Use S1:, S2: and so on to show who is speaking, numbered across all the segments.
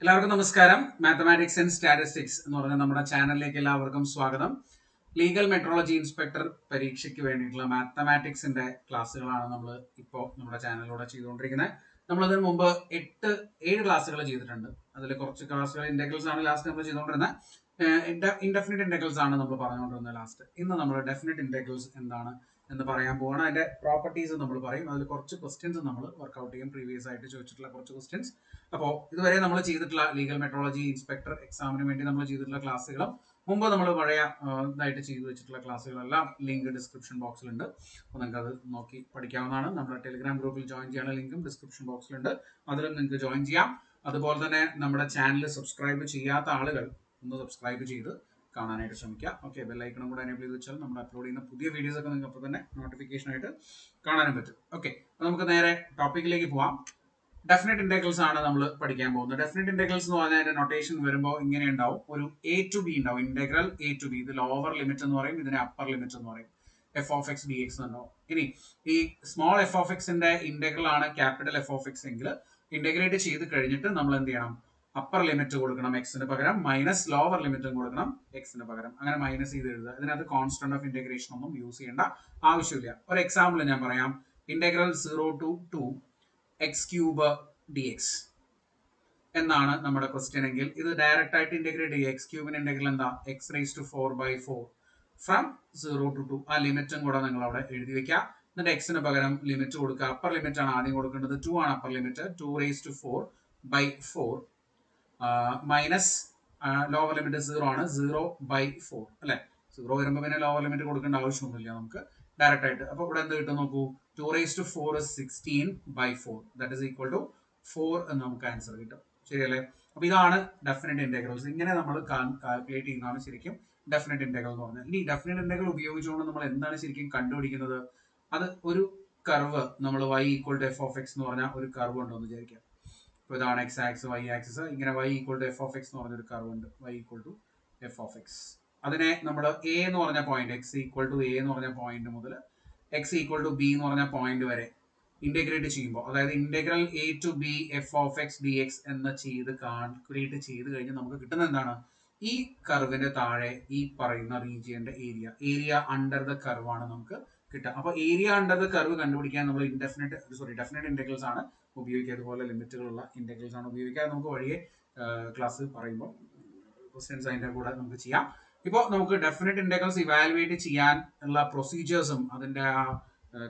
S1: എല്ലാവർക്കും നമസ്കാരം. Mathematics and statistics എന്ന് പറഞ്ഞ നമ്മുടെ ചാനലിലേക്ക് എല്ലാവർക്കും സ്വാഗതം. ലീഗൽ മെട്രോളജി ഇൻസ്പെക്ടർ പരീക്ഷയ്ക്ക് വേണ്ടിയിട്ടുള്ള മാത്തമാറ്റിക്സിന്റെ ക്ലാസ്സുകളാണ് നമ്മൾ ഇപ്പോൾ നമ്മുടെ ചാനലിലൂടെ ചെയ്തുകൊണ്ടിരിക്കുന്നത്. നമ്മളതിന് മുമ്പ് എട്ട് ഏഴ് ക്ലാസ്സുകൾ ചെയ്തിട്ടുണ്ട്. അതിൽ കുറച്ച് ക്ലാസ്സുകൾ ഇൻഡഗ്രൽസ് ആണ് ലാസ്റ്റ് നമ്മൾ ചെയ്തുകൊണ്ടിരുന്നത്. ഇൻഡെഫിനിറ്റ് ഇൻഡഗ്രൽസ് ആണ് നമ്മൾ പറഞ്ഞുകൊണ്ടിരുന്നത് ലാസ്റ്റ് ഇന്ന് നമ്മൾ ഡെഫിനിറ്റ് ഇൻഡഗ്രൽസ് എന്താണ് എന്ന് പറയാൻ പോവാണ്. അതിന്റെ പ്രോപ്പർട്ടീസ് നമ്മൾ പറയും. അതിൽ കുറച്ച് ക്വസ്റ്റ്യൻസ് നമ്മൾ വർക്ക്ഔട്ട് ചെയ്യും. പ്രീവിയസ് ആയിട്ട് ചോദിച്ചിട്ടുള്ള കുറച്ച് ക്വസ്റ്റ്യൻസ് അപ്പോൾ ഇതുവരെ നമ്മൾ ചെയ്തിട്ടുള്ള ലീഗൽ മെട്രോളജി ഇൻസ്പെക്ടർ എക്സാമിന് വേണ്ടി നമ്മൾ ചെയ്തിട്ടുള്ള ക്ലാസ്സുകളും മുമ്പ് നമ്മൾ പഴയ ഇതായിട്ട് ചെയ്തു വെച്ചിട്ടുള്ള ക്ലാസ്സുകളെല്ലാം ലിങ്ക് ഡിസ്ക്രിപ്ഷൻ ബോക്സിലുണ്ട് അപ്പോൾ നിങ്ങൾക്ക് അത് നോക്കി പഠിക്കാവുന്നതാണ്. നമ്മുടെ ടെലിഗ്രാം ഗ്രൂപ്പിൽ ജോയിൻ ചെയ്യാനുള്ള ലിങ്കും ഡിസ്ക്രിപ്ഷൻ ബോക്സിലുണ്ട് അതിലും നിങ്ങൾക്ക് ജോയിൻ ചെയ്യാം. അതുപോലെ തന്നെ നമ്മുടെ ചാനൽ സബ്സ്ക്രൈബ് ചെയ്യാത്ത ആളുകൾ ഒന്ന് സബ്സ്ക്രൈബ് ചെയ്ത് കാണാനായിട്ട് ശ്രമിക്കുക. ഓക്കെ ബെല്ലൈക്കണം കൂടെ എനേബിൾ ചെയ്ത് വെച്ചാൽ നമ്മൾ അപ്ലോഡ് ചെയ്യുന്ന പുതിയ വീഡിയോസ് ഒക്കെ നിങ്ങൾക്ക് അപ്പോൾ തന്നെ നോട്ടിഫിക്കേഷൻ ആയിട്ട് കാണാനും പറ്റും. ഓക്കെ നമുക്ക് നേരെ ടോപ്പിക്കിലേക്ക് പോവാം. ഡെഫിനറ്റ് ഇന്റഗ്രൽസ് ആണ് നമ്മൾ പഠിക്കാൻ പോകുന്നത്. ഡെഫിനറ്റ് ഇന്റഗ്രൽസ് എന്ന് പറഞ്ഞാൽ അതിന്റെ നൊട്ടേഷൻ വരുമ്പോൾ ഇങ്ങനെ ഉണ്ടാവും. ഒരു എ ടു ബി ഉണ്ടാവും. ഇന്റഗ്രൽ എ ടു ബി ഇത് ലോവർ ലിമിറ്റ് എന്ന് പറയും ഇതിനെ അപ്പർ ലിമിറ്റ് എന്ന് പറയും. F of X D X എന്നുണ്ടാവും ഇനി ഈ സ്മോൾ എഫ് ഓഫ് എക്സിന്റെ ഇന്റഗ്രൽ ആണ് ക്യാപിറ്റൽ എഫ് ഓഫ് എക്സ് എങ്കിൽ ഇന്റഗ്രേറ്റ് ചെയ്ത് കഴിഞ്ഞിട്ട് നമ്മൾ എന്ത് ചെയ്യണം? അപ്പർ ലിമിറ്റ് കൊടുക്കണം എക്സിന് പകരം മൈനസ് ലോവർ ലിമിറ്റും കൊടുക്കണം എക്സിന് പകരം. അങ്ങനെ മൈനസ് ചെയ്ത് എഴുതുക. ഇതിനകത്ത് കോൺസ്റ്റന്റ് ഓഫ് ഇന്റഗ്രേഷൻ ഒന്നും യൂസ് ചെയ്യേണ്ട ആവശ്യമില്ല. ഒരു എക്സാമ്പിൾ ഞാൻ പറയാം. Integral zero to two x cube d x എന്നാണ് നമ്മുടെ ക്വസ്റ്റ്യൻ എങ്കിൽ ഇത് ഡയറക്റ്റ് ആയിട്ട് ഇന്റഗ്രേറ്റ് ചെയ്യുക. എക്സ് ക്യൂബിന് ഇന്റഗ്രൽ എന്താ? X raise to four by four from zero to two ആ ലിമിറ്റും കൂടെ നിങ്ങൾ അവിടെ എഴുതി വെക്കുക. എന്നിട്ട് എക്സിന് പകരം ലിമിറ്റ് കൊടുക്കുക. അപ്പർ ലിമിറ്റ് ആണ് ആദ്യം കൊടുക്കേണ്ടത്. ടു ആണ് upper limit two raise to four by four minus lower limit zero ആണ്. സീറോ ബൈ ഫോർ അല്ലെ? സീറോ വരുമ്പോൾ പിന്നെ ലോവർ ലിമിറ്റ് കൊടുക്കേണ്ട ആവശ്യമൊന്നുമില്ല നമുക്ക്. ഡയറക്റ്റ് ആയിട്ട്. അപ്പൊ ഇവിടെ എന്ത് കിട്ടും നോക്കൂ? Two raise to four sixteen by four that is equal to four എന്ന് നമുക്ക് ആൻസർ കിട്ടും. ശരിയല്ലേ? അപ്പൊ ഇതാണ് ഡെഫിനറ്റ് ഇന്റഗ്രൽസ് ഇങ്ങനെ നമ്മൾ കാൽക്കുലേറ്റ് ചെയ്യുന്നതാണ് ശരിക്കും ഡെഫിനറ്റ് ഇന്റഗ്രൽ എന്ന് പറഞ്ഞാൽ ഇനി ഡെഫിനറ്റ് ഇന്റഗ്രൽ ഉപയോഗിച്ചുകൊണ്ട് നമ്മൾ എന്താണ് ശരിക്കും കണ്ടുപിടിക്കുന്നത്? അത് ഒരു കർവ് നമ്മൾ Y equal to F of X എന്ന് പറഞ്ഞാൽ ഒരു കർവ് ഉണ്ടെന്ന് വിചാരിക്കാം. അപ്പോൾ ഇതാണ് എക്സ് ആക്സ് വൈ ആക്സിസ് ഇങ്ങനെ Y equal to F of X എന്ന് പറഞ്ഞൊരു കർവ് ഉണ്ട്. Y equal to F of X അതിനെ നമ്മൾ എ എന്ന് പറഞ്ഞ point X equal to A എന്ന് പറഞ്ഞ പോയിന്റ് മുതൽ എക്സ് ഈക്വൾ ടു ബി എന്ന് പറഞ്ഞ പോയിന്റ് വരെ ഇന്റഗ്രേറ്റ് ചെയ്യുമ്പോൾ അതായത് integral A to B F of X D X എന്ന് ചെയ്ത് കാൽക്കുലേറ്റ് ചെയ്ത് കഴിഞ്ഞ് നമുക്ക് കിട്ടുന്ന എന്താണ്? ഈ കർവിന്റെ താഴെ ഈ പറയുന്ന റീജിയന്റെ area area under the curve ആണ് നമുക്ക് കിട്ടുക. അപ്പൊ ഏരിയ അണ്ടർ ദ കർവ് കണ്ടുപിടിക്കാൻ നമ്മൾ ഇൻഡെഫിനറ്റ് സോറി ഡെഫിനറ്റ് ഇന്റഗ്രൽസ് ആണ് ഉപയോഗിക്കുക അതുപോലെ ലിമിറ്റുകളുള്ള ഇന്റഗ്രൽസ് ആണ് ഉപയോഗിക്കുക നമുക്ക് വഴിയെ ക്ലാസ് പറയുമ്പോൾ ക്വസ്റ്റ്യൻസ് അതിന്റെ കൂടെ നമുക്ക് ചെയ്യാം. ഇപ്പോൾ നമുക്ക് ഡെഫിനറ്റ് ഇന്റഗ്രൽസ് ഇവാലുവേറ്റ് ചെയ്യാൻ ഉള്ള പ്രൊസീജിയേഴ്സും അതിന്റെ ആ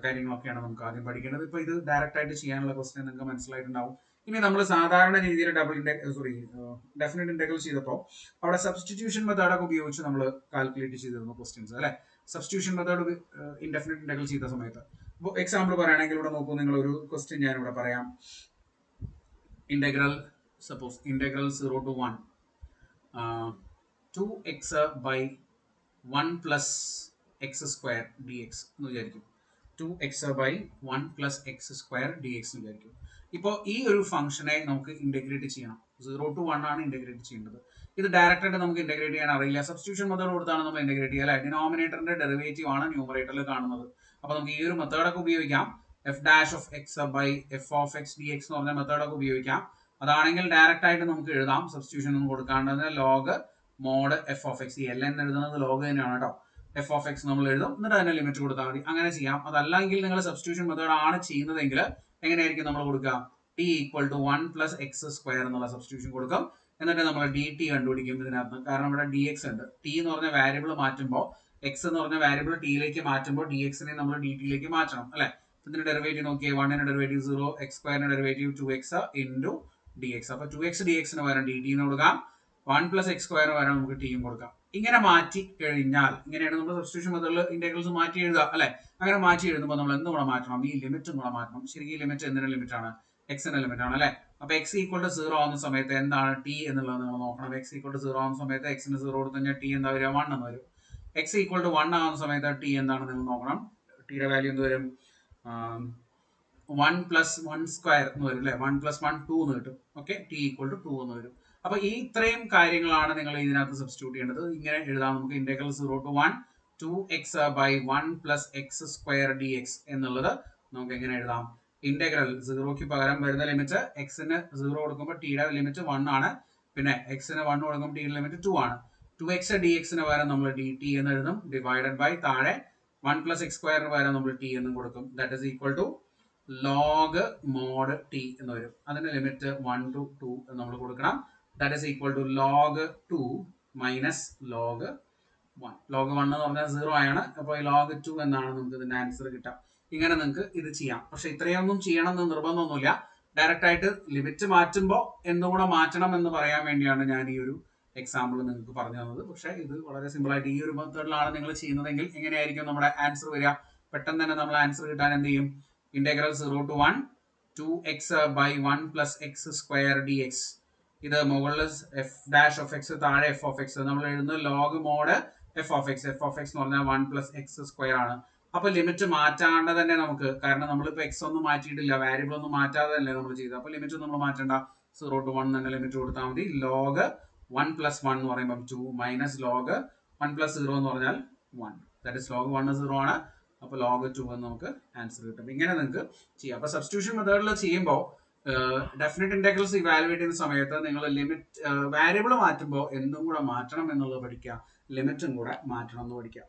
S1: കാര്യങ്ങളൊക്കെയാണ് നമുക്ക് ആദ്യം പഠിക്കേണ്ടത്. ഇപ്പൊ ഇത് ഡയറക്റ്റ് ആയിട്ട് ചെയ്യാനുള്ള ക്വസ്റ്റ്യൻ നിങ്ങൾക്ക് മനസ്സിലായിട്ടുണ്ടാവും. ഇനി നമ്മൾ സാധാരണ രീതിയിൽ double index sorry definite integral ചെയ്തപ്പോൾ അവിടെ സബ്സ്റ്റിറ്റ്യൂഷൻ മെത്തേഡൊക്കെ ഉപയോഗിച്ച് നമ്മൾ കാൽക്കുലേറ്റ് ചെയ്തിരുന്നു ക്വസ്റ്റ്യൻസ് അല്ലെ? സബ്സ്റ്റിറ്റ്യൂഷൻ മെത്തേഡ് ഇൻഡെഫിനറ്റ് ഇന്റഗ്രൽ ചെയ്ത സമയത്ത്. ഇപ്പോൾ എക്സാമ്പിൾ പറയുകയാണെങ്കിൽ ഇവിടെ നോക്കൂ നിങ്ങൾ ഒരു ക്വസ്റ്റ്യൻ ഞാൻ ഇവിടെ പറയാം. Integral suppose integral zero to one two X by one plus X square D X എന്ന് വിചാരിക്കും. Two X by one plus X square D X എന്ന് വിചാരിക്കും. ഇപ്പോൾ ഈ ഒരു ഫംഗ്ഷനെ നമുക്ക് ഇന്റഗ്രേറ്റ് ചെയ്യണം. സീറോ ടു വൺ ആണ് ഇന്റഗ്രേറ്റ് ചെയ്യേണ്ടത്. ഇത് ഡയറക്റ്റ് ആയിട്ട് നമുക്ക് ഇന്റഗ്രേറ്റ് ചെയ്യാൻ അറിയില്ല. സബ്സ്റ്റിറ്റ്യൂഷൻ മെത്തേഡ് കൊടുത്താണ് നമ്മൾ ഇന്റഗ്രേറ്റ് ചെയ്യുക അല്ലെ? ഡിനോമിനേറ്ററിന്റെ ഡെറിവേറ്റീവ് ആണ് ന്യൂമറേറ്ററിൽ കാണുന്നത്. അപ്പൊ നമുക്ക് ഈ ഒരു മെത്തേഡൊക്കെ ഉപയോഗിക്കാം. F dash of X by F of X D X എന്ന് പറഞ്ഞ മെത്തേഡൊക്കെ ഉപയോഗിക്കാം. അതാണെങ്കിൽ ഡയറക്റ്റ് ആയിട്ട് നമുക്ക് എഴുതാം. സബ്സ്റ്റിറ്റ്യൂഷൻ ഒന്നും കൊടുക്കാണ്ടത് log mod F of X L എന്ന് എഴുതുന്നത് ലോഗ് തന്നെയാണ് കേട്ടോ എഫ് ഓഫ് എക്സ് നമ്മൾ എഴുതും. എന്നിട്ട് അതിനെ ലിമിറ്റ് കൊടുത്താൽ മതി. അങ്ങനെ ചെയ്യാം. അതല്ലെങ്കിൽ നിങ്ങൾ സബ്സ്റ്റിറ്റ്യൂഷൻ മെത്തേഡ് ആണ് ചെയ്യുന്നതെങ്കിൽ എങ്ങനെയായിരിക്കും നമ്മൾ കൊടുക്കുക? T equal to one plus X square എന്നുള്ള സബ്സ്റ്റിറ്റ്യൂഷൻ കൊടുക്കും. എന്നിട്ട് നമ്മൾ ഡി ടി കണ്ടുപിടിക്കും ഇതിനകത്ത്. കാരണം ഇവിടെ ഡി എക്സ് ഉണ്ട്. ടി എന്ന് പറഞ്ഞ വാരിയബിൾ മാറ്റുമ്പോൾ എക്സ് എന്ന് പറഞ്ഞ വാരിയബിൾ ടിയിലേക്ക് മാറ്റുമ്പോൾ ഡി എക്സിനെ നമ്മൾ ഡി ടിയിലേക്ക് മാറ്റണം അല്ലെ? ഇതിന്റെ ഡെറിവേറ്റീവ് നോക്കിയേ വണ്ണിന്റെ ഡെറിവേറ്റീവ് സീറോ എക്സ് സ്ക്വയറിന്റെ derivative two X into D X അപ്പൊ ടു എക്സ് ഡി എക്സിന് പകരം ഡി ടിന്ന് കൊടുക്കാം. വൺ പ്ലസ് എക്സ് സ്ക്വയർ വരാൻ നമുക്ക് ടിയും കൊടുക്കാം. ഇങ്ങനെ മാറ്റി കഴിഞ്ഞാൽ ഇങ്ങനെയാണ് നമ്മൾ സബ്സ്റ്റിറ്റ്യൂഷൻ മെത്തേഡിൽ ഇന്റഗ്രൽസ് മാറ്റി എഴുതുക അല്ലെ? അങ്ങനെ മാറ്റി എഴുതുമ്പോൾ നമ്മൾ എന്തും കൂടെ മാറ്റണം? ഈ ലിമിറ്റും കൂടെ മാറ്റണം. ശരിക്കും ഈ ലിമിറ്റ് എന്തിന്റെ ലിമിറ്റ് ആണ്? എക്സിന്റെ ലിമിറ്റ് ആണ് അല്ലെ? അപ്പൊ എക്സ് ഈക്വൽ ടു സീറോ ആവുന്ന സമയത്ത് എന്താണ് ടി എന്നുള്ളത് നമ്മൾ നോക്കണം. എക്സ് ഈക്വൽ ടു സീറോ ആവുന്ന സമയത്ത് എക്സിന് സീറോ കൊടുത്തു കഴിഞ്ഞാൽ ടി എന്താ വരിക? വൺ എന്ന് വരും. എക്സ് ഈക്വൽ ടു വൺ ആവുന്ന സമയത്ത് ടി എന്താണ് നിങ്ങൾ നോക്കണം. ടിയുടെ വാല്യൂ എന്ത് വരും? വൺ പ്ലസ് വൺ സ്ക്വയർ എന്ന് വരും അല്ലെ? വൺ പ്ലസ് വൺ ടു എന്ന് കിട്ടും. Okay T equal to two എന്ന് വരും. അപ്പൊ ഈ ഇത്രയും കാര്യങ്ങളാണ് നിങ്ങൾ ഇതിനകത്ത് സബ്സ്റ്റിറ്റ്യൂട്ട് ചെയ്യേണ്ടത്. ഇങ്ങനെ എഴുതാം നമുക്ക് integral zero to one two X by one plus X square D X എന്നുള്ളത് നമുക്ക് എങ്ങനെ എഴുതാം? ഇന്റഗ്രൽ സീറോക്ക് പകരം വരുന്ന ലിമിറ്റ് എക്സിന് സീറോ കൊടുക്കുമ്പോൾ ടിയുടെ ലിമിറ്റ് വൺ ആണ്. പിന്നെ എക്സിന് വൺ കൊടുക്കുമ്പോൾ ടിയുടെ ലിമിറ്റ് ടു ആണ്. ടു എക്സ് ഡി എക്സിന് പകരം നമ്മൾ ഡി ടി എന്ന് എഴുതും. ഡിവൈഡഡ് ബൈ താഴെ വൺ പ്ലസ് എക്സ് സ്ക്വയറിന് പകരം നമ്മൾ ടി എന്നും കൊടുക്കും. That is equal to log mod T എന്ന് വരും. അതിന്റെ ലിമിറ്റ് വൺ ടു ടു എന്ന് നമ്മൾ കൊടുക്കണം. That is equal to log two minus log one log one എന്ന് പറഞ്ഞാൽ സീറോ ആണ്. അപ്പോൾ ഈ ലോഗ് ടു എന്നാണ് നമുക്ക് ഇതിന്റെ ആൻസർ കിട്ടാം ഇങ്ങനെ നിങ്ങൾക്ക് ഇത് ചെയ്യാം. പക്ഷെ ഇത്രയൊന്നും ചെയ്യണം എന്ന് നിർബന്ധമൊന്നുമില്ല. ഡയറക്റ്റ് ആയിട്ട് ലിമിറ്റ് മാറ്റുമ്പോൾ എന്തുകൂടെ മാറ്റണം എന്ന് പറയാൻ വേണ്ടിയാണ് ഞാൻ ഈ ഒരു എക്സാമ്പിൾ നിങ്ങൾക്ക് പറഞ്ഞു തന്നത്. പക്ഷേ ഇത് വളരെ സിമ്പിൾ ആയിട്ട് ഈ ഒരു മെത്തേഡിലാണ് നിങ്ങൾ ചെയ്യുന്നതെങ്കിൽ എങ്ങനെയായിരിക്കും നമ്മുടെ ആൻസർ വരിക? പെട്ടെന്ന് തന്നെ നമ്മൾ ആൻസർ കിട്ടാൻ എന്ത് ചെയ്യും? Integral zero to one two X by one plus X square D X ഇത് മുകളിൽ എഫ് ഡാഷ് ഓഫ് എക്സ് താഴെ എഫ് ഓഫ് എക്സ് നമ്മൾ എഴുതുന്ന log mod F of X F of X എന്ന് പറഞ്ഞാൽ വൺ പ്ലസ് എക്സ് സ്ക്വയർ ആണ്. അപ്പൊ limit മാറ്റാണ്ട് തന്നെ നമുക്ക് കാരണം നമ്മളിപ്പോ എക്സ് ഒന്നും മാറ്റിയിട്ടില്ല വാരിയബിൾ ഒന്നും മാറ്റാതെ തന്നെ നമ്മൾ ചെയ്തത്? അപ്പൊ ലിമിറ്റ് നമ്മൾ മാറ്റണ്ട. സീറോ ടു വൺ തന്നെ ലിമിറ്റ് കൊടുത്താൽ മതി. ലോഗ് വൺ പ്ലസ് വൺ എന്ന് പറയുമ്പോൾ two minus log one plus zero എന്ന് പറഞ്ഞാൽ one that is log one zero ആണ്. അപ്പോൾ ലോഗ് ടു എന്ന് നമുക്ക് ആൻസർ കിട്ടും. ഇങ്ങനെ നിങ്ങൾക്ക് ചെയ്യാം. അപ്പോൾ സബ്സ്റ്റിറ്റ്യൂഷൻ മെത്തേഡിൽ ചെയ്യുമ്പോൾ ഡെഫിനറ്റ് ഇന്റഗ്രൽസ് ഇവാലുവേറ്റ് ചെയ്യുന്ന സമയത്ത് നിങ്ങൾ ലിമിറ്റ് വാരിയബിൾ മാറ്റുമ്പോൾ എന്തും കൂടെ മാറ്റണം എന്നുള്ളത് പഠിക്കുക. ലിമിറ്റും കൂടെ മാറ്റണം എന്ന് പഠിക്കുക.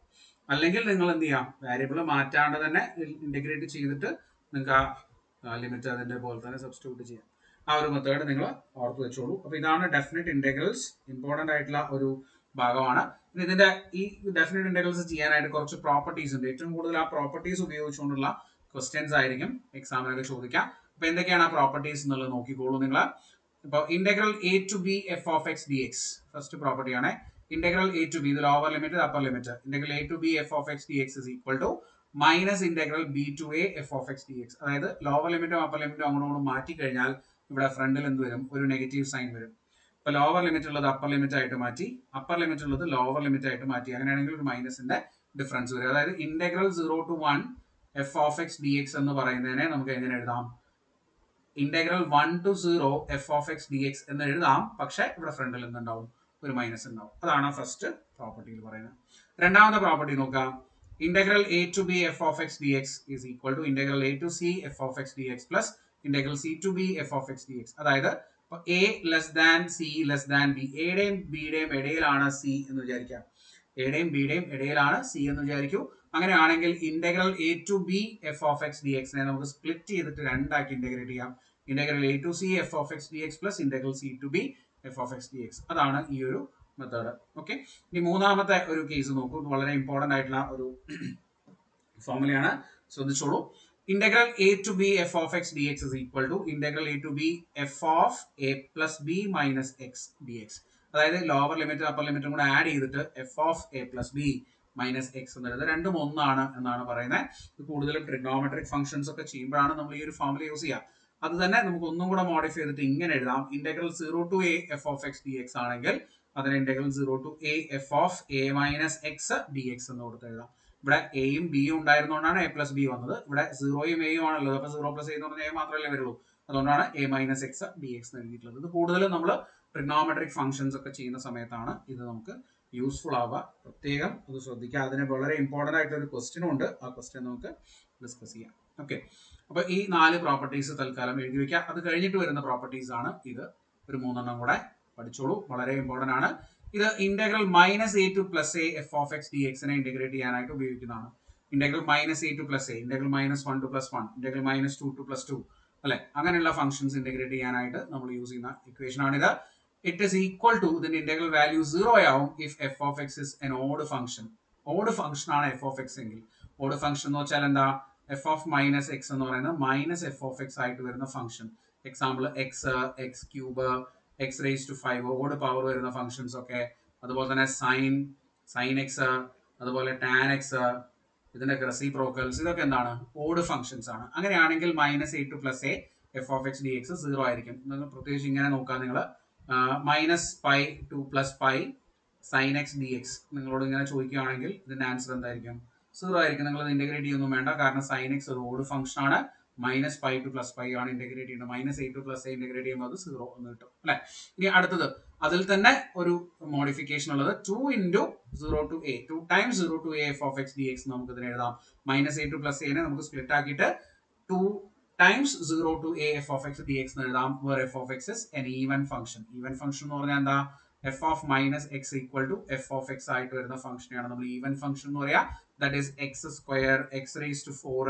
S1: അല്ലെങ്കിൽ നിങ്ങൾ എന്ത് ചെയ്യാം? വാരിയബിൾ മാറ്റാണ്ട് തന്നെ ഇന്റഗ്രേറ്റ് ചെയ്തിട്ട് നിങ്ങൾക്ക് ആ ലിമിറ്റ് അതിന്റെ പോലെ തന്നെ സബ്സ്റ്റിറ്റ്യൂട്ട് ചെയ്യാം. ആ ഒരു മെത്തേഡ് നിങ്ങൾ ഓർത്ത് വെച്ചോളൂ. അപ്പൊ ഇതാണ് ഡെഫിനറ്റ് ഇന്റഗ്രൽസ് ഇമ്പോർട്ടന്റ് ആയിട്ടുള്ള ഒരു ഭാഗമാണ്. ഇനി ഇതിന്റെ ഈ ഡെഫിനറ്റ് ഇന്റഗ്രൽസ് ചെയ്യാനായിട്ട് കുറച്ച് പ്രോപ്പർട്ടീസ് ഉണ്ട്. ഏറ്റവും കൂടുതൽ ആ പ്രോപ്പർട്ടീസ് ഉപയോഗിച്ചുകൊണ്ടുള്ള ക്വസ്റ്റ്യൻസ് ആയിരിക്കും എക്സാമിനൊക്കെ ചോദിക്കാം. അപ്പൊ എന്തൊക്കെയാണ് ആ പ്രോപ്പർട്ടീസ് എന്നുള്ളത് നോക്കിക്കോളൂ നിങ്ങൾ ഇപ്പൊ integral A to B F of X D X first property ആണ്. ഇന്റഗ്രൽ എ ടു ബി ഇത് lower limit upper limit integral A to B F of X D X is equal to minus integral B to A F of X D X അതായത് lower ലിമിറ്റും upper ലിമിറ്റും അങ്ങോട്ടും മാറ്റി കഴിഞ്ഞാൽ ഇവിടെ ഫ്രണ്ടിൽ എന്ത് വരും? ഒരു നെഗറ്റീവ് സൈൻ വരും. ഇപ്പൊ ലോവർ ലിമിറ്റ് ഉള്ളത് അപ്പർ ലിമിറ്റ് ആയിട്ട് മാറ്റി അപ്പർ ലിമിറ്റ് ഉള്ളത് ലോവർ ലിമിറ്റ് ആയിട്ട് മാറ്റി. അങ്ങനെയാണെങ്കിൽ ഒരു മൈനസിന്റെ ഡിഫറൻസ് വരും. അതായത് integral zero to one F of X D X എന്ന് പറയുന്നതിനെ നമുക്ക് എങ്ങനെ എഴുതാം? Integral one to zero F of X D X എന്ന് എഴുതാം. പക്ഷെ ഇവിടെ ഫ്രണ്ടിൽ എന്തുണ്ടാവും? ഒരു മൈനസ് ഉണ്ടാവും. അതാണ് ഫസ്റ്റ് പ്രോപ്പർട്ടിയിൽ പറയുന്നത്. രണ്ടാമത്തെ പ്രോപ്പർട്ടി നോക്കാം. Integral A to B F of X D X is equal to integral A to C F of X D X plus integral C to B F of X D X അതായത് ഇപ്പൊ A less than C less than B എയുടെയും ബിയുടെയും ഇടയിലാണ് C എന്ന് വിചാരിക്കാം എയുടെയും ബിയുടെയും ഇടയിലാണ് സി എന്ന് വിചാരിക്കൂ. അങ്ങനെയാണെങ്കിൽ integral A to B F of X D എക്സിനെ നമുക്ക് സ്പ്ലിറ്റ് ചെയ്തിട്ട് രണ്ടാക്കി ഇന്റഗ്രേറ്റ് ചെയ്യാം. Integral A to C F of X D X plus integral C to B F of X D X അതാണ് ഈ ഒരു മെത്തേഡ് ഓക്കെ ഇനി മൂന്നാമത്തെ ഒരു കേസ് നോക്കൂ. വളരെ ഇമ്പോർട്ടന്റ് ആയിട്ടുള്ള ഒരു ഫോർമുലയാണ് ശ്രദ്ധിച്ചോളൂ. Integral a to b F of X D X equal integral A to B F of A plus B minus X D X അതായത് ലോവർ ലിമിറ്റും അപ്പർ ലിമിറ്റും കൂടെ ആഡ് ചെയ്തിട്ട് F of A plus B minus X എന്നുള്ളത് രണ്ടും ഒന്നാണ് എന്നാണ് പറയുന്നത്. കൂടുതലും ട്രിഗ്നോമെട്രിക് ഫംഗ്ഷൻസ് ഒക്കെ ചെയ്യുമ്പോഴാണ് നമ്മൾ ഈ ഒരു ഫോർമുല യൂസ് ചെയ്യുക. അത് തന്നെ നമുക്ക് ഒന്നും കൂടെ മോഡിഫൈ ചെയ്തിട്ട് ഇങ്ങനെ എഴുതാം. Integral zero to A F of X D X ആണെങ്കിൽ അതിന് integral zero to A F of A minus X D X എന്ന് കൊടുത്ത് എഴുതാം. ഇവിടെ എയും ബിയും ഉണ്ടായിരുന്നുകൊണ്ടാണ് എ പ്ലസ് ബി വന്നത്. ഇവിടെ സീറോയും എയും ആണല്ലോ അപ്പൊ സീറോ പ്ലസ് എന്ന് പറഞ്ഞാൽ എ മാത്രമല്ലേ വരുള്ളൂ. അതുകൊണ്ടാണ് A minus X D X നൽകിയിട്ടുള്ളത് ഇത് കൂടുതലും നമ്മൾ ട്രിഗ്നോമെട്രിക് ഫംഗ്ഷൻസ് ഒക്കെ ചെയ്യുന്ന സമയത്താണ് ഇത് നമുക്ക് യൂസ്ഫുൾ ആവുക. പ്രത്യേകം അത് ശ്രദ്ധിക്കുക. അതിന് വളരെ ഇമ്പോർട്ടന്റ് ആയിട്ട് ഒരു ക്വസ്റ്റ്യനും ഉണ്ട്. ആ ക്വസ്റ്റ്യൻ നമുക്ക് ഡിസ്കസ് ചെയ്യാം. ഓക്കെ അപ്പൊ ഈ നാല് പ്രോപ്പർട്ടീസ് തൽക്കാലം എഴുതി വെക്കുക. അത് കഴിഞ്ഞിട്ട് വരുന്ന പ്രോപ്പർട്ടീസ് ആണ് ഇത്. ഒരു മൂന്നെണ്ണം കൂടെ പഠിച്ചോളൂ. വളരെ ഇമ്പോർട്ടന്റ് ആണ്. ഇത് integral minus A to plus A F of X D എക്സിനെ integrate ചെയ്യാനായിട്ട് ഉപയോഗിക്കുന്നതാണ്. Integral minus A to plus A integral minus one to plus one integral minus two to plus two അല്ലെ? അങ്ങനെയുള്ള ഫംഗ്ഷൻസ് ഇന്റഗ്രേറ്റ് ചെയ്യാനായിട്ട് നമ്മൾ use ചെയ്യുന്ന equation ആണിത് it is equal to ഇതിന്റെ integral value zero ആവും if F of X is an odd function odd function ആണ് F of X എങ്കിൽ. ഓഡ് ഫംഗ്ഷൻ എന്ന് വെച്ചാൽ എന്താ? എഫ് ഓഫ് മൈനസ് എക്സ് എന്ന് പറയുന്നത് മൈനസ് എഫ് ഓഫ് എക്സ് ആയിട്ട് വരുന്ന function example X X cube X raise to five odd power വരുന്ന ഫംഗ്ഷൻസ് ഒക്കെ അതുപോലെ തന്നെ സൈൻ സൈൻ എക്സ് അതുപോലെ ടാൻ എക്സ് ഇതിന്റെ റെസിപ്രോക്കൽസ് ഇതൊക്കെ എന്താണ്? ഓട് ഫംഗ്ഷൻസ് ആണ്. അങ്ങനെയാണെങ്കിൽ minus A to plus A F of X D X zero ആയിരിക്കും പ്രത്യേകിച്ച് ഇങ്ങനെ നോക്കാം നിങ്ങൾ minus pi to plus pi sine X D X നിങ്ങളോട് ഇങ്ങനെ ചോദിക്കുകയാണെങ്കിൽ ഇതിന്റെ ആൻസർ എന്തായിരിക്കും? സീറോ ആയിരിക്കും. നിങ്ങൾ ഇന്റഗ്രേറ്റ് ചെയ്യൊന്നും വേണ്ട. കാരണം സൈൻ എക്സ് ഒരു ഓട് ഫംഗ്ഷൻ ആണ്. Minus five to plus five ആണ് ഇന്റഗ്രേറ്റ് ചെയ്യുന്നത് minus eight to plus A integrate ചെയ്യുമ്പോൾ അത് സീറോ എന്ന് കിട്ടും അല്ലെ? ഇനി അടുത്തത് അതിൽ തന്നെ ഒരു മോഡിഫിക്കേഷൻ ഉള്ളത് two into zero to a two times zero to a f of x d x നമുക്ക് ഇതിനെ എഴുതാം മൈനസ് എയ്റ്റ് ടു പ്ലസ് എനെ നമുക്ക് സ്പ്ലിറ്റ് ആക്കിയിട്ട് two times zero to a f of x d x എന്ന് എഴുതാം where f of x is an even function even function എന്ന് പറഞ്ഞാൽ എന്താ? F of minus x equal to f of x ആയിട്ട് വരുന്ന ഫംഗ്ഷനെയാണ് നമ്മൾ ഈവൻ ഫംഗ്ഷൻ എന്ന് പറയാ. That is x square x raise to four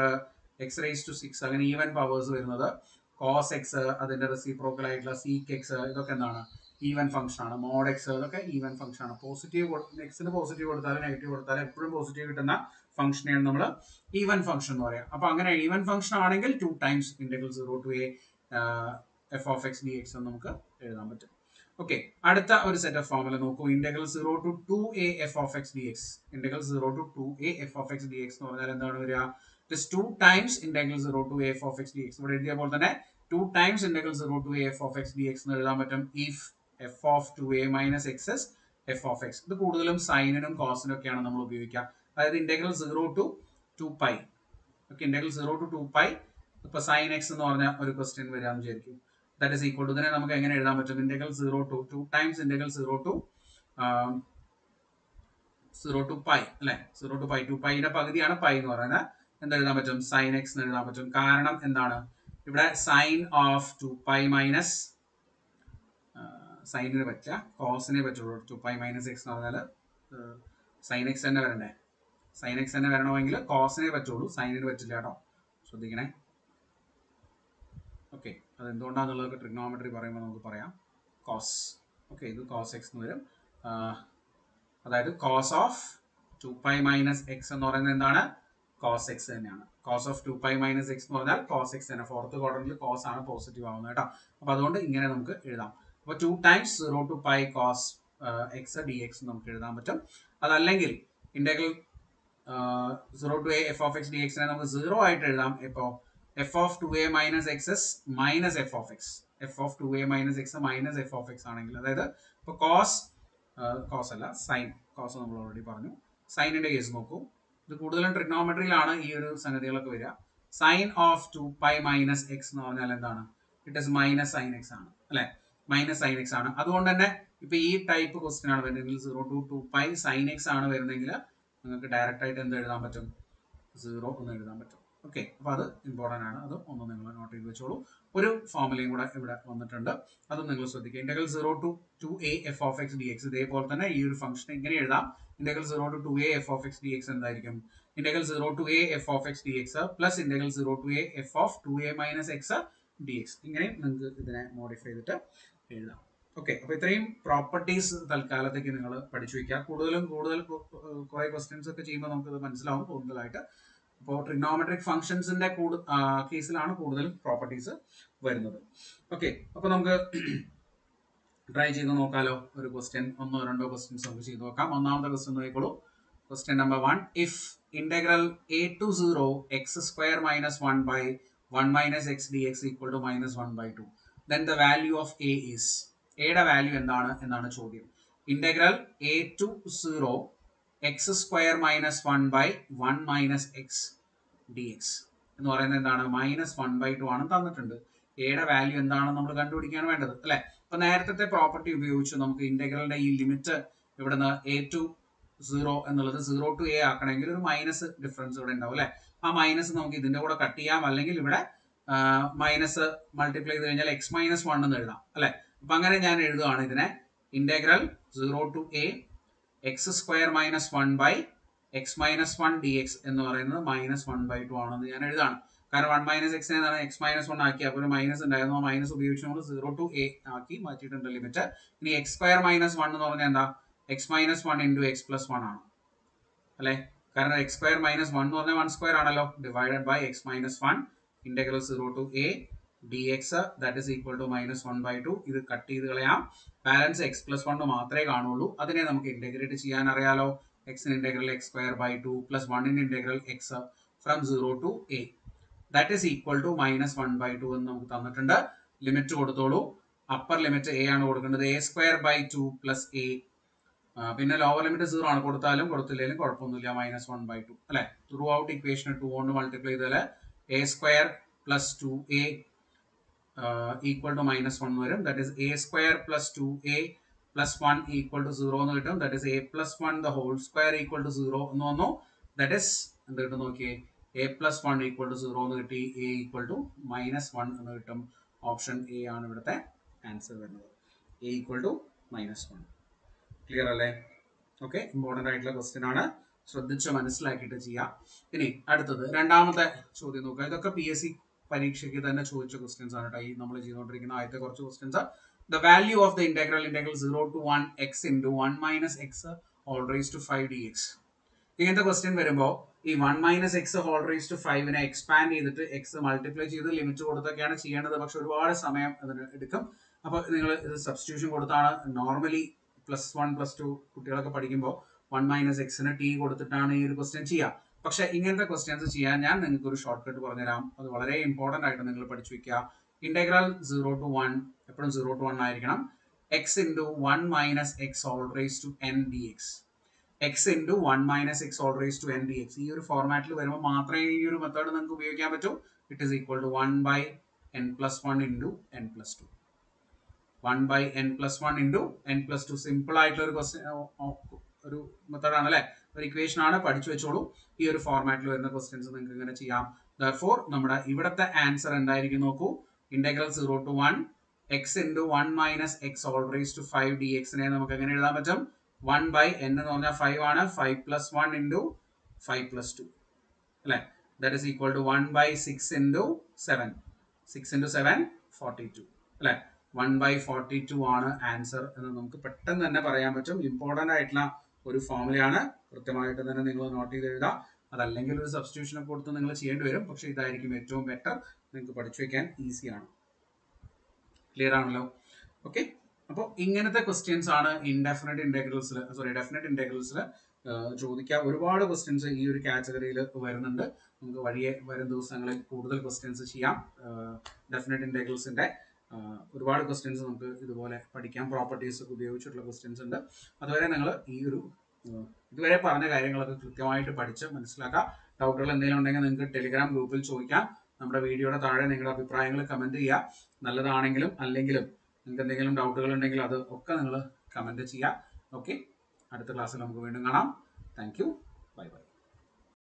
S1: x raise to six അങ്ങനെ ഈവൻ പവേഴ്സ് വരുന്നത് കോസ് എക്സ് അതിന്റെ റെസിപ്രോക്കൽ ആയിട്ടുള്ള സീക്ക് എക്സ് ഇതൊക്കെ എന്താണ്? ഈവൻ ഫംഗ്ഷൻ ആണ്. മോഡ് എക്സ് ഇതൊക്കെ ഈവൻ ഫംഗ്ഷൻ ആണ്. പോസിറ്റീവ് എക്സിന് പോസിറ്റീവ് കൊടുത്താലും നെഗറ്റീവ് കൊടുത്താലും എപ്പോഴും പോസിറ്റീവ് കിട്ടുന്ന ഫംഗ്ഷനെയാണ് നമ്മൾ ഈവൻ ഫംഗ്ഷൻ എന്ന് പറയാം. അപ്പൊ അങ്ങനെ ഈവൻ ഫംഗ്ഷൻ ആണെങ്കിൽ two times integral zero to a f of x d x എന്ന് നമുക്ക് എഴുതാൻ പറ്റും. ഓക്കെ അടുത്ത ഒരു സെറ്റ് ഓഫ് ഫോമുല നോക്കൂ. Integral zero to two a f of x d x integral zero to two a f of x d x എന്ന് പറഞ്ഞാൽ എന്താണ് വരിക? It two times integral zero to f of x d x ഇവിടെ എഴുതിയ പോലെ തന്നെ two times integral zero to f of x d x എന്ന് എഴുതാൻ പറ്റും if f of two a minus x f of x ഇത് കൂടുതലും സൈനിനും കോസിനും ഒക്കെയാണ് നമ്മൾ ഉപയോഗിക്കുക. അതായത് integral zero to two pi okay integral zero to two pi ഇപ്പൊ സൈൻ എക്സ് എന്ന് പറഞ്ഞ ഒരു ക്വസ്റ്റ്യൻ വരാമെന്ന് വിചാരിക്കും. ദാറ്റ് ഇസ് ഈക്വൽ ടു ഇതിനെ നമുക്ക് എങ്ങനെ എഴുതാൻ പറ്റും? Integral zero to two times integral zero to zero to pi അല്ലെ? സീറോ ടു പൈ ടു പൈയുടെ പകുതിയാണ് പൈ എന്ന് പറയുന്നത്. എന്താ എഴുതാൻ പറ്റും? സൈൻ എക്സ് എന്ന് എഴുതാൻ പറ്റും. കാരണം എന്താണ്? ഇവിടെ sine of two pi minus സൈനിന് പറ്റില്ല കോസിനെ പറ്റുള്ളൂ. ടു പൈ മൈനസ് എക്സ് എന്ന് പറഞ്ഞാൽ സൈൻ എക്സ് തന്നെ വരണ്ടേ? സൈൻ എക്സ് തന്നെ വരണമെങ്കിൽ കോസിനെ പറ്റുള്ളൂ. സൈനിന് പറ്റില്ല കേട്ടോ. ശ്രദ്ധിക്കണേ. ഓക്കെ അത് എന്തുകൊണ്ടാന്നുള്ളത് ട്രിഗ്നോമെട്രി പറയുമ്പോൾ നമുക്ക് പറയാം. കോസ് ഓക്കെ ഇത് കോസ് എക്സ് എന്ന് വരും. അതായത് cos of two pi minus x എന്ന് പറയുന്നത് എന്താണ്? കോസ് എക്സ് തന്നെയാണ്. Cos of two pi minus x എന്ന് പറഞ്ഞാൽ കോസ് എക്സ് തന്നെ. ഫോർത്ത് ക്വാർട്ടറിൽ കോസ് ആണ് പോസിറ്റീവ് ആവുന്നത് കേട്ടോ. അപ്പൊ അതുകൊണ്ട് ഇങ്ങനെ നമുക്ക് എഴുതാം. അപ്പൊ two times zero to pi cos x d x നമുക്ക് എഴുതാൻ പറ്റും. അതല്ലെങ്കിൽ integral zero to a f of x d എക്സിനെ നമുക്ക് സീറോ ആയിട്ട് എഴുതാം. ഇപ്പോ f of two a minus x is minus f of x f of two a minus x minus f of x ആണെങ്കിൽ അതായത് ഇപ്പൊ കോസ് കോസ് അല്ല sine cos നമ്മൾ already പറഞ്ഞു. സൈനിന്റെ കേസ് നോക്കൂ. ഇത് കൂടുതലും ട്രിഗ്നോമെട്രിയിലാണ് ഈ ഒരു സംഗതികളൊക്കെ വരിക. Sine of two pi minus x എന്ന് പറഞ്ഞാൽ എന്താണ്? It is minus sine x ആണ് അല്ലെ? മൈനസ് സൈൻ എക്സ് ആണ്. അതുകൊണ്ട് തന്നെ ഇപ്പൊ ഈ ടൈപ്പ് ക്വസ്റ്റ്യൻ ആണ് വരുന്നതെങ്കിൽ zero to two pi sine x ആണ് വരുന്നതെങ്കിൽ നിങ്ങൾക്ക് ഡയറക്റ്റ് ആയിട്ട് എന്ത് എഴുതാൻ പറ്റും? സീറോ എന്ന് എഴുതാൻ പറ്റും. ഓക്കെ അപ്പൊ അത് ഇമ്പോർട്ടന്റ് ആണ്. അത് ഒന്ന് നിങ്ങൾ നോട്ട് ചെയ്ത് വെച്ചോളൂ. ഒരു ഫോർമുലയും കൂടെ ഇവിടെ വന്നിട്ടുണ്ട്. അതും നിങ്ങൾ ശ്രദ്ധിക്കുക. Integral zero to two a f of x d x ഇതേപോലെ തന്നെ ഈ ഒരു ഫംഗ്ഷൻ ഇങ്ങനെ എഴുതാം. Integral zero to two a f of x d x എന്തായിരിക്കും? Integral zero to a f of x d x plus integral zero to a f of two a minus x d x ഇങ്ങനെയും നിങ്ങൾക്ക് ഇതിനെ modify ചെയ്തിട്ട് എഴുതാം. Okay അപ്പൊ ഇത്രയും properties തൽക്കാലത്തേക്ക് നിങ്ങൾ പഠിച്ചു വയ്ക്കുക. കൂടുതലും കൂടുതൽ കുറെ ക്വസ്റ്റ്യൻസ് ഒക്കെ ചെയ്യുമ്പോൾ നമുക്ക് മനസ്സിലാവും കൂടുതലായിട്ട്. അപ്പോൾ ട്രിഗ്നോമെട്രിക് ഫംഗ്ഷൻസിന്റെ കേസിലാണ് കൂടുതലും പ്രോപ്പർട്ടീസ് വരുന്നത്. ഓക്കെ അപ്പൊ നമുക്ക് ട്രൈ ചെയ്ത് നോക്കാലോ. ഒരു ക്വസ്റ്റ്യൻ ഒന്നോ രണ്ടോ ക്വസ്റ്റ്യൻസ് നമുക്ക് ചെയ്ത് നോക്കാം. ഒന്നാമത്തെ ക്വസ്റ്റ്യൻ നോക്കിക്കോളൂ. Question number one if integral a to zero x square minus one by one minus x d x equal to minus one by two then the value of a is എയുടെ value എന്താണ് എന്നാണ് ചോദ്യം. Integral a to zero x square minus one by one minus x d x എന്ന് പറയുന്നത് എന്താണ്? Minus one by to ആണ് തന്നിട്ടുണ്ട്. എയുടെ വാല്യൂ എന്താണെന്ന് നമ്മൾ കണ്ടുപിടിക്കുകയാണ് വേണ്ടത് അല്ലെ? അപ്പൊ നേരത്തെ പ്രോപ്പർട്ടി ഉപയോഗിച്ച്. നമുക്ക് ഇന്റഗ്രലിന്റെ ഈ ലിമിറ്റ് ഇവിടുന്ന് എ ടു സീറോ എന്നുള്ളത് സീറോ ടു എ ആക്കണമെങ്കിൽ ഒരു മൈനസ് ഡിഫറൻസ് ഇവിടെ ഉണ്ടാവും അല്ലെ? ആ മൈനസ് നമുക്ക് ഇതിന്റെ കൂടെ കട്ട് ചെയ്യാം. അല്ലെങ്കിൽ ഇവിടെ മൈനസ് മൾട്ടിപ്ലൈ ചെയ്ത് കഴിഞ്ഞാൽ എക്സ് മൈനസ് വൺ എന്ന് എഴുതാം. അല്ലെ? അപ്പൊ അങ്ങനെ ഞാൻ എഴുതുകയാണ് ഇതിനെ. Integral zero to a x square minus one by x minus one d x എന്ന് പറയുന്നത് മൈനസ് വൺ ബൈ ടു ആണെന്ന് ഞാൻ എഴുതാണ്. കാരണം വൺ മൈനസ് എക്സ് എന്താണ് എക്സ് മൈനസ് വൺ ആക്കി. അപ്പോൾ ഒരു മൈനസ് ഉണ്ടായിരുന്നു. ആ മൈനസ് ഉപയോഗിച്ച് നമ്മൾ സീറോ ടു എ ആക്കി മാറ്റിയിട്ടുണ്ട് ലിമിറ്റ് ഇനി എക്സ് സ്ക്വയർ മൈനസ് വൺ എന്ന് പറഞ്ഞാൽ എന്താ? X minus one into x plus one ആണ്. അല്ലേ? കാരണം എക്സ് സ്ക്വയർ മൈനസ് വൺ എന്ന് പറഞ്ഞാൽ വൺ സ്ക്വയർ ആണല്ലോ. Divided by x minus one integral zero to a d x that is equal to minus one by two ഇത് cut ചെയ്ത് കളയാം. Balance X plus one മാത്രമേ കാണുള്ളൂ അതിനെ നമുക്ക് ഇന്റഗ്രേറ്റ് ചെയ്യാൻ അറിയാലോ. എക്സിന് integral x square by two plus വണ്ണിന് integral x from zero to a that is equal to minus one by two എന്ന് നമുക്ക് തന്നിട്ടുണ്ട്. ലിമിറ്റ് കൊടുത്തോളൂ. അപ്പർ ലിമിറ്റ് എ ആണ് കൊടുക്കേണ്ടത്. A square by two plus a പിന്നെ ലോവർ ലിമിറ്റ് സീറോ ആണ് കൊടുത്താലും കൊടുത്തില്ലെങ്കിലും കുഴപ്പമൊന്നുമില്ല. മൈനസ് വൺ ബൈ ടു അല്ലെ? ത്രൂ ഔട്ട് ഇക്വേഷൻ ടു കൊണ്ട് മൾട്ടിപ്ലൈ ചെയ്താൽ a square plus two a equal to minus one വരും. That is a square plus two a plus one equal to zero എന്ന് കിട്ടും. That is a plus one the whole square equal to zero എന്ന് വന്നു. That is എന്ത് കിട്ടും നോക്കിയേ? A plus one equal to zero എന്ന് കിട്ടി. A equal to minus one എന്ന് കിട്ടും. ഓപ്ഷൻ എ ആണ് ഇവിടുത്തെ ആൻസർ വരുന്നത്. A equal to minus one clear അല്ലേ? ഓക്കെ ഇമ്പോർട്ടന്റ് ആയിട്ടുള്ള ക്വസ്റ്റ്യൻ ആണ്. ശ്രദ്ധിച്ച് മനസ്സിലാക്കിയിട്ട് ചെയ്യാം. ഇനി അടുത്തത് രണ്ടാമത്തെ ചോദ്യം നോക്കുക. ഇതൊക്കെ പി എസ് സി പരീക്ഷയ്ക്ക് തന്നെ ചോദിച്ച ക്വസ്റ്റ്യൻസ് ആണ് കേട്ടോ. ഈ നമ്മൾ ചെയ്തുകൊണ്ടിരിക്കുന്ന ആദ്യത്തെ കുറച്ച് questions the value of the integral integral zero to one x into one minus x all raise to five d x ഇങ്ങനത്തെ ക്വസ്റ്റ്യൻ വരുമ്പോൾ ഈ one minus x whole raise to ഫൈവിനെ expand ചെയ്തിട്ട് എക്സ് മൾട്ടിപ്ലൈ ചെയ്ത് limit കൊടുത്തൊക്കെയാണ് ചെയ്യേണ്ടത്. പക്ഷെ ഒരുപാട് സമയം അതിന് എടുക്കും. അപ്പോൾ നിങ്ങൾ ഇത് സബ്സ്റ്റിറ്റ്യൂഷൻ കൊടുത്താണ്. Normally plus one plus two കുട്ടികളൊക്കെ പഠിക്കുമ്പോൾ വൺ മൈനസ് എക്സിന് ടി കൊടുത്തിട്ടാണ് ഈ ഒരു ക്വസ്റ്റ്യൻ ചെയ്യുക. പക്ഷെ ഇങ്ങനത്തെ ക്വസ്റ്റ്യൻസ് ചെയ്യാൻ ഞാൻ നിങ്ങൾക്ക് ഒരു ഷോർട്ട് കട്ട് പറഞ്ഞുതരാം. അത് വളരെ ഇമ്പോർട്ടന്റ് ആയിട്ട് നിങ്ങൾ പഠിച്ചു വെക്കുക ഇന്റഗ്രൽ സീറോ ടു വൺ എപ്പോഴും സീറോ ടു വൺ ആയിരിക്കണം. X into one minus x all raise to n d x x into one minus x all raise to n d x ഈ ഒരു ഫോർമാറ്റിൽ വരുമ്പോൾ മാത്രമേ ഈ ഒരു മെത്തേഡ് നമുക്ക് ഉപയോഗിക്കാൻ പറ്റൂ. It is equal to one by n plus one into n plus two one by n plus one into n plus two simple ആയിട്ടുള്ള ഒരു ക്വസ്റ്റ്യൻ ഒരു മെത്തേഡാണ് അല്ലേ? ഒരു ഇക്വേഷൻ ആണ് പഠിച്ചു വെച്ചോളൂ. ഈ ഒരു ഫോർമാറ്റിൽ വരുന്ന ക്വസ്റ്റ്യൻസ് നിങ്ങൾക്ക് ഇങ്ങനെ ചെയ്യാം. ദർഫോർ നമ്മുടെ ഇവിടുത്തെ ആൻസർ എന്തായിരിക്കും നോക്കൂ. Integral zero to one x into one minus x all raise to five d എക്സിനെ നമുക്ക് എങ്ങനെ എഴുതാൻ പറ്റും? വൺ ബൈ എൻ എന്ന് പറഞ്ഞാൽ ഫൈവ് ആണ്. Five plus one into five plus two അല്ലേ? That is equal to one by six into seven six into seven forty two അല്ലേ? One by forty two ആണ് ആൻസർ എന്ന് നമുക്ക് പെട്ടെന്ന് തന്നെ പറയാൻ പറ്റും. ഇമ്പോർട്ടന്റ് ആയിട്ടുള്ള ഒരു ഫോമുലയാണ് കൃത്യമായിട്ട് തന്നെ നിങ്ങൾ നോട്ട് ചെയ്ത് എഴുതാം. അതല്ലെങ്കിൽ ഒരു സബ്സ്റ്റിറ്റ്യൂഷൻ കൊടുത്ത് നിങ്ങൾ ചെയ്യേണ്ടി വരും. പക്ഷേ ഇതായിരിക്കും ഏറ്റവും ബെറ്റർ നിങ്ങൾക്ക് പഠിച്ചു വയ്ക്കാൻ ഈസിയാണ് ക്ലിയർ ആണല്ലോ? ഓക്കെ അപ്പോൾ ഇങ്ങനത്തെ ക്വസ്റ്റ്യൻസ് ആണ് ഇൻഡെഫിനറ്റ് ഇന്റഗ്രൽസിൽ സോറി ഡെഫിനറ്റ് ഇന്റഗ്രൽസിൽ ചോദിക്കാൻ ഒരുപാട് ക്വസ്റ്റ്യൻസ് ഈ ഒരു കാറ്റഗറിയിൽ വരുന്നുണ്ട്. നമുക്ക് വഴിയെ വരും ദിവസങ്ങളിൽ കൂടുതൽ ക്വസ്റ്റ്യൻസ് ചെയ്യാം. ഡെഫിനറ്റ് ഇന്റഗ്രൽസിന്റെ ഒരുപാട് ക്വസ്റ്റ്യൻസ് നമുക്ക് ഇതുപോലെ പഠിക്കാം. പ്രോപ്പർട്ടീസ് ഒക്കെ ഉപയോഗിച്ചിട്ടുള്ള ക്വസ്റ്റ്യൻസ് ഉണ്ട്. അതുവരെ നിങ്ങൾ ഈ ഒരു ഇതുവരെ പറഞ്ഞ കാര്യങ്ങളൊക്കെ കൃത്യമായിട്ട് പഠിച്ച് മനസ്സിലാക്കാം. ഡൗട്ടുകൾ എന്തെങ്കിലും ഉണ്ടെങ്കിൽ നിങ്ങൾക്ക് ടെലിഗ്രാം ഗ്രൂപ്പിൽ ചോദിക്കാം. നമ്മുടെ വീഡിയോയുടെ താഴെ നിങ്ങളുടെ അഭിപ്രായങ്ങൾ കമന്റ് ചെയ്യുക നല്ലതാണെങ്കിലും അല്ലെങ്കിലും നിങ്ങൾക്ക് എന്തെങ്കിലും ഡൗട്ടുകൾ ഉണ്ടെങ്കിൽ അത് ഒക്കെ നിങ്ങൾ കമന്റ് ചെയ്യുക. ഓക്കെ അടുത്ത ക്ലാസ്സിൽ നമുക്ക് വീണ്ടും കാണാം. Thank you bye bye